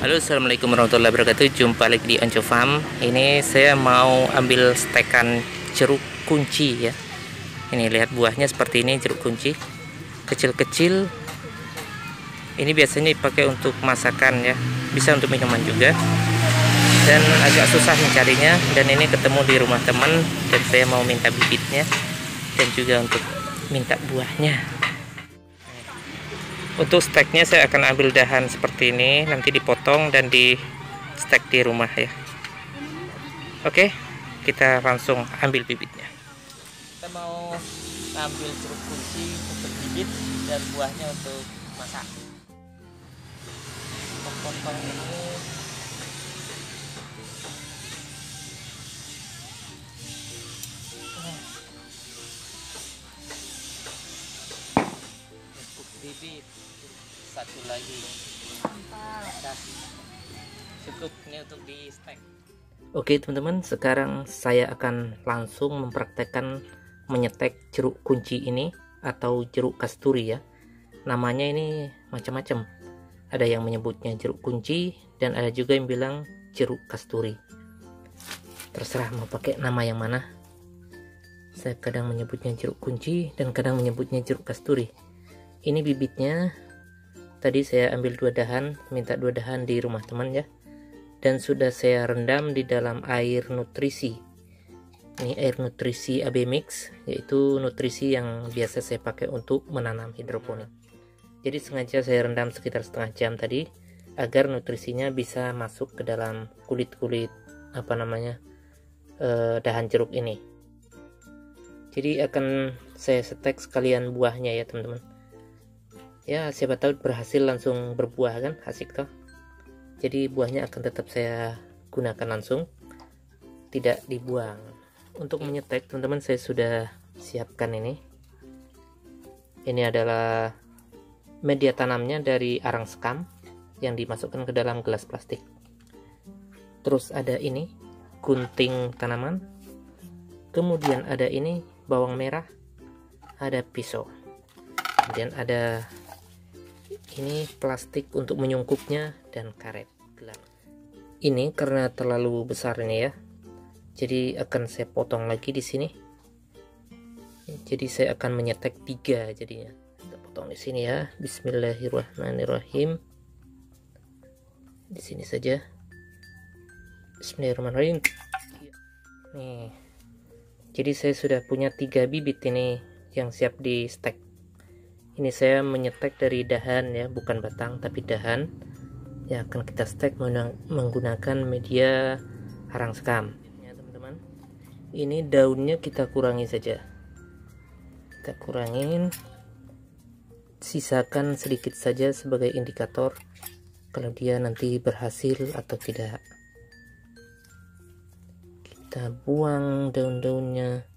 Halo assalamualaikum warahmatullahi wabarakatuh. Jumpa lagi di Onco Farm. Ini saya mau ambil stekan jeruk kunci ya. Ini lihat buahnya seperti ini jeruk kunci. Kecil-kecil. Ini biasanya dipakai untuk masakan ya. Bisa untuk minuman juga. Dan agak susah mencarinya. Dan ini ketemu di rumah teman. Dan saya mau minta bibitnya. Dan juga untuk minta buahnya untuk steknya saya akan ambil dahan seperti ini nanti dipotong dan di stek di rumah ya. Oke kita langsung ambil bibitnya. Kita mau ambil jeruk kunci untuk bibit dan buahnya untuk masak. Potong ini. Bibit satu lagi. Mantap. Cukup ini untuk di stack. Oke teman-teman sekarang saya akan langsung mempraktekkan menyetek jeruk kunci ini atau jeruk kasturi ya. Namanya ini macam-macam. Ada yang menyebutnya jeruk kunci dan ada juga yang bilang jeruk kasturi. Terserah mau pakai nama yang mana. Saya kadang menyebutnya jeruk kunci dan kadang menyebutnya jeruk kasturi. Ini bibitnya tadi saya ambil dua dahan minta dua dahan di rumah teman ya. Dan sudah saya rendam di dalam air nutrisi. Ini air nutrisi AB mix yaitu nutrisi yang biasa saya pakai untuk menanam hidroponik. Jadi sengaja saya rendam sekitar setengah jam tadi agar nutrisinya bisa masuk ke dalam kulit-kulit apa namanya eh, dahan jeruk ini. Jadi akan saya setek sekalian buahnya ya teman-teman ya siapa tahu berhasil langsung berbuah kan? Asik toh. Jadi buahnya akan tetap saya gunakan langsung tidak dibuang. Untuk menyetek teman-teman saya sudah siapkan ini. Ini adalah media tanamnya dari arang sekam yang dimasukkan ke dalam gelas plastik. Terus ada ini gunting tanaman. Kemudian ada ini bawang merah. Ada pisau. Kemudian ada ini plastik untuk menyungkupnya dan karet gelap ini karena terlalu besar ini ya. Jadi akan saya potong lagi di sini. Jadi saya akan menyetek tiga jadinya. Kita potong di sini ya. Bismillahirrahmanirrahim. Di sini saja. Bismillahirrahmanirrahim. Nih. Jadi saya sudah punya tiga bibit ini yang siap di stek ini saya menyetek dari dahan ya bukan batang tapi dahan. Ya akan kita stek menggunakan media arang sekam. Ya ini daunnya kita kurangi saja. Kita kurangin. Sisakan sedikit saja sebagai indikator kalau dia nanti berhasil atau tidak. Kita buang daun-daunnya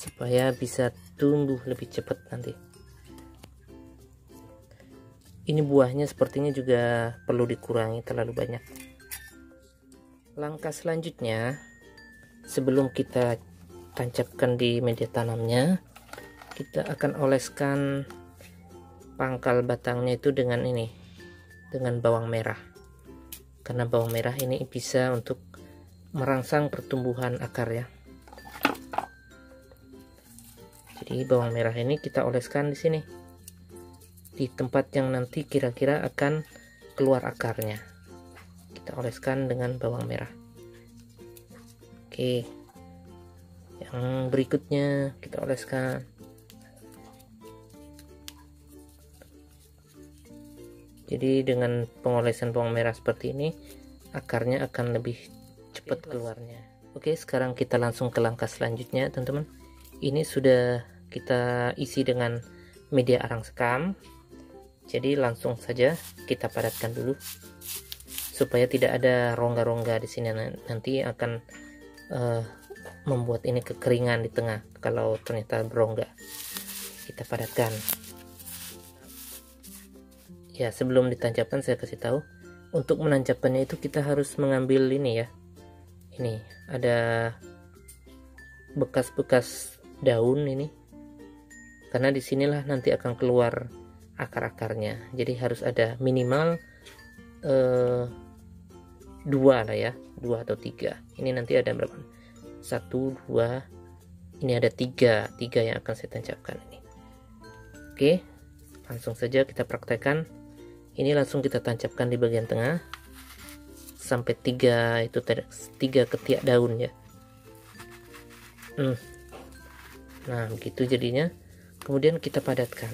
supaya bisa tumbuh lebih cepat nanti. Ini buahnya sepertinya juga perlu dikurangi terlalu banyak. Langkah selanjutnya sebelum kita tancapkan di media tanamnya kita akan oleskan pangkal batangnya itu dengan ini dengan bawang merah. Karena bawang merah ini bisa untuk merangsang pertumbuhan akar ya jadi bawang merah ini kita oleskan di sini. Di tempat yang nanti kira-kira akan keluar akarnya. Kita oleskan dengan bawang merah. Oke. Yang berikutnya kita oleskan. Jadi dengan pengolesan bawang merah seperti ini akarnya akan lebih cepat keluarnya. Oke sekarang kita langsung ke langkah selanjutnya teman-teman. Ini sudah kita isi dengan media arang sekam. Jadi langsung saja kita padatkan dulu. Supaya tidak ada rongga-rongga di sini. Nanti akan uh, membuat ini kekeringan di tengah kalau ternyata berongga. Kita padatkan. Ya sebelum ditancapkan saya kasih tahu. Untuk menancapkannya itu kita harus mengambil ini ya. Ini ada bekas-bekas daun ini karena di sinilah nanti akan keluar akar-akarnya. Jadi harus ada minimal eh, dua lah ya dua atau tiga. Ini nanti ada berapa? Satu dua ini ada tiga tiga yang akan saya tancapkan ini. Oke langsung saja kita praktekkan. Ini langsung kita tancapkan di bagian tengah. Sampai tiga itu tiga ketiak daun ya. Hmm. nah begitu jadinya kemudian kita padatkan.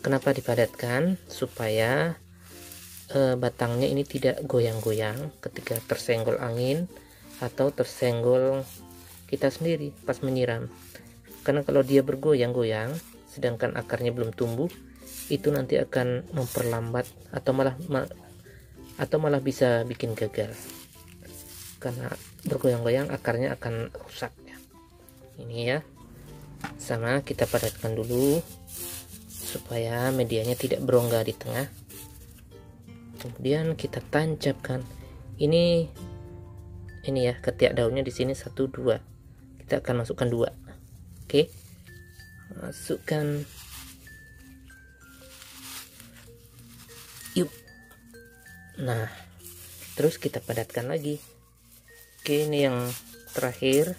Kenapa dipadatkan? Supaya e, batangnya ini tidak goyang-goyang ketika tersenggol angin atau tersenggol kita sendiri pas menyiram. Karena kalau dia bergoyang-goyang sedangkan akarnya belum tumbuh itu nanti akan memperlambat atau malah atau malah bisa bikin gagal. Karena bergoyang-goyang akarnya akan rusak. Ini ya sama kita padatkan dulu supaya medianya tidak berongga di tengah. Kemudian kita tancapkan. Ini ini ya ketiak daunnya di sini satu dua. Kita akan masukkan dua. Oke. Masukkan. Yuk nah terus kita padatkan lagi. Oke ini yang terakhir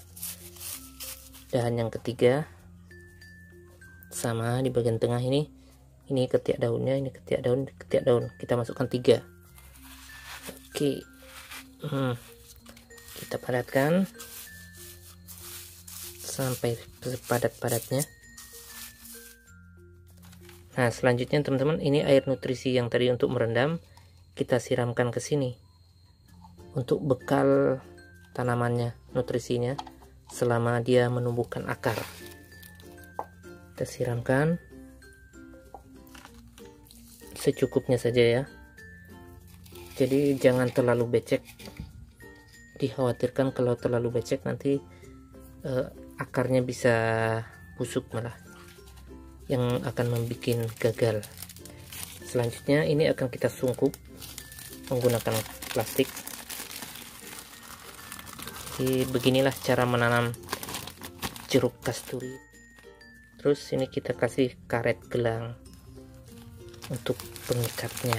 dahan yang ketiga sama di bagian tengah ini. Ini ketiak daunnya ini ketiak daun ketiak daun. Kita masukkan tiga. Oke. Hmm. kita padatkan. Sampai sepadat-padatnya. Nah selanjutnya teman-teman ini air nutrisi yang tadi untuk merendam kita siramkan ke sini. Untuk bekal tanamannya nutrisinya selama dia menumbuhkan akar. Kita siramkan. Secukupnya saja ya. Jadi jangan terlalu becek. Dikhawatirkan kalau terlalu becek nanti eh, akarnya bisa busuk malah yang akan membuat gagal. Selanjutnya ini akan kita sungkup menggunakan plastik jadi beginilah cara menanam jeruk kasturi. Terus ini kita kasih karet gelang untuk pengikatnya.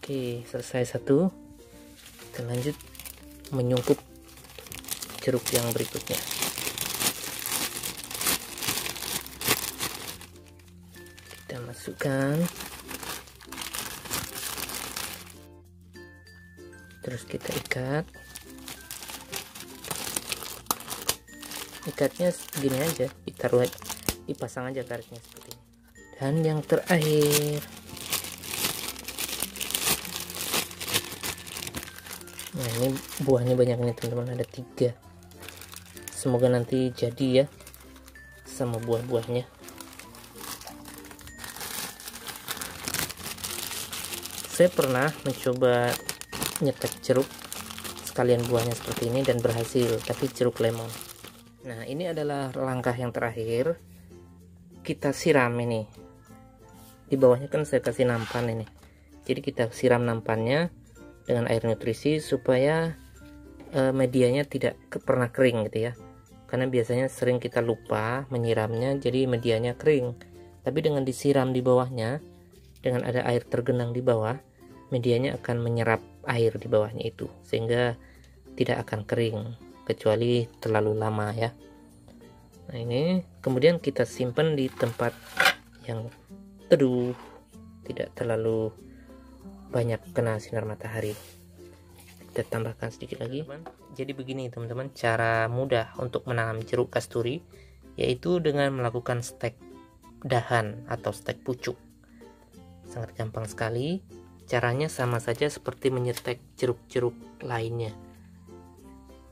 Oke selesai satu. Kita lanjut menyungkup jeruk yang berikutnya masukkan. Terus kita ikat. Ikatnya gini aja ditaruh dipasang aja karetnya seperti ini. Dan yang terakhir. Nah ini buahnya banyak nih teman-teman. Ada tiga. Semoga nanti jadi ya sama buah-buahnya saya pernah mencoba nyetek jeruk sekalian buahnya seperti ini dan berhasil tapi jeruk lemon. Nah ini adalah langkah yang terakhir. Kita siram ini. Di bawahnya kan saya kasih nampan ini. Jadi kita siram nampannya dengan air nutrisi supaya e, medianya tidak ke, pernah kering gitu ya. Karena biasanya sering kita lupa menyiramnya jadi medianya kering. Tapi dengan disiram di bawahnya dengan ada air tergenang di bawah medianya akan menyerap air di bawahnya itu sehingga tidak akan kering kecuali terlalu lama ya. Nah ini kemudian kita simpan di tempat yang teduh tidak terlalu banyak kena sinar matahari. Kita tambahkan sedikit lagi. Jadi begini teman-teman cara mudah untuk menanam jeruk kasturi yaitu dengan melakukan stek dahan atau stek pucuk sangat gampang sekali. Caranya sama saja seperti menyetek jeruk-jeruk lainnya.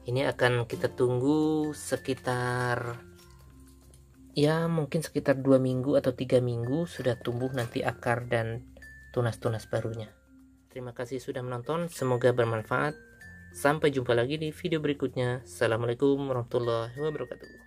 Ini akan kita tunggu sekitar ya mungkin sekitar dua minggu atau tiga minggu sudah tumbuh nanti akar dan tunas-tunas barunya. Terima kasih sudah menonton semoga bermanfaat. Sampai jumpa lagi di video berikutnya. Assalamualaikum warahmatullahi wabarakatuh